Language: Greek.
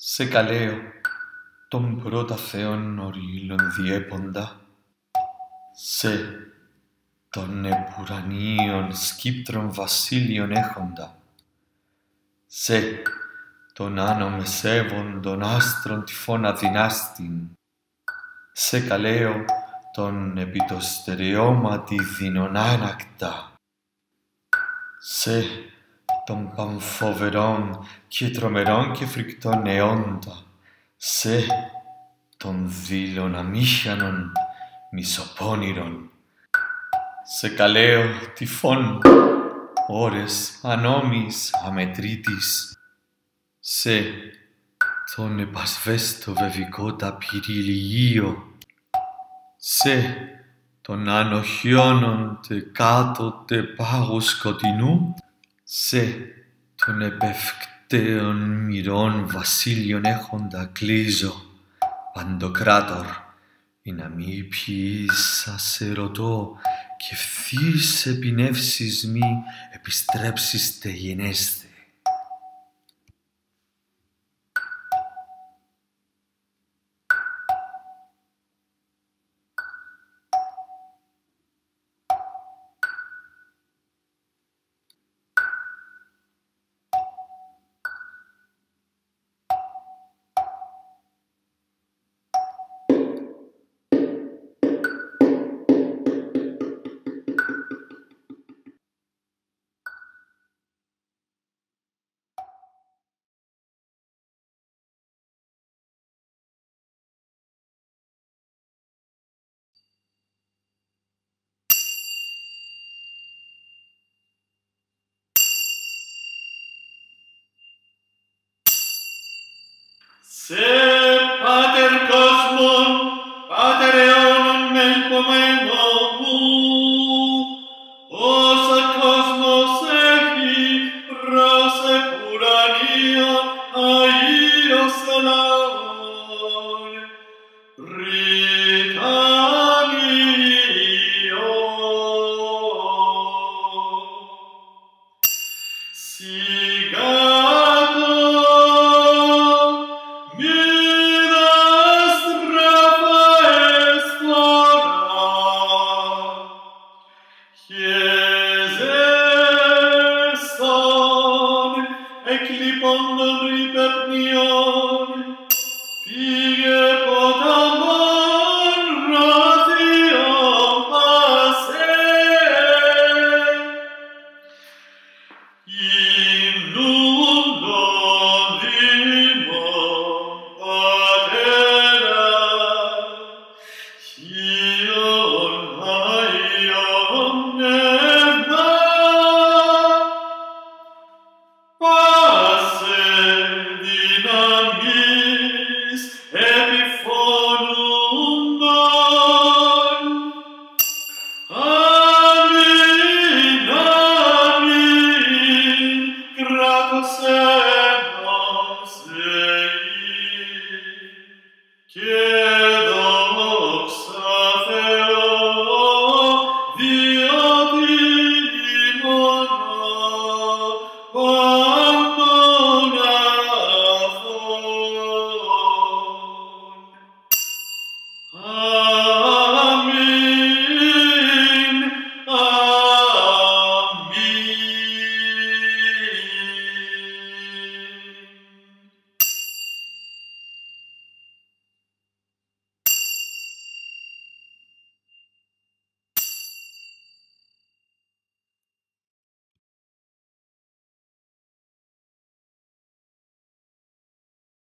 Σε καλέω, τον πρώτα Θεόν ορίλων διέποντα, σε τον επουρανίων σκύπτρων βασίλειων έχοντα, σε τον άνω μεσεύων άστρων τυφώνα δυνάστην, σε καλέω τον επί το στερεώματι άνακτα, σε των πανφοβερών και τρομερών και φρικτών αιώντα, σε των δήλων αμύχιανων μισοπώνηρων, σε καλέω τυφών, ώρες ανώμης αμετρήτης, σε τον επασβέστο βεβικό πυριλιγείο, σε των ανοχιώνων τε κάτω τε πάγου σκοτεινού, σε των επευκταίων μοιρών βασίλειων έχοντα κλείζω, παντοκράτορ, ή να μη ποιήσα σε ρωτώ και ευθύς επινεύσεις μη επιστρέψεις γενέστε. Six. Yeah. Sir.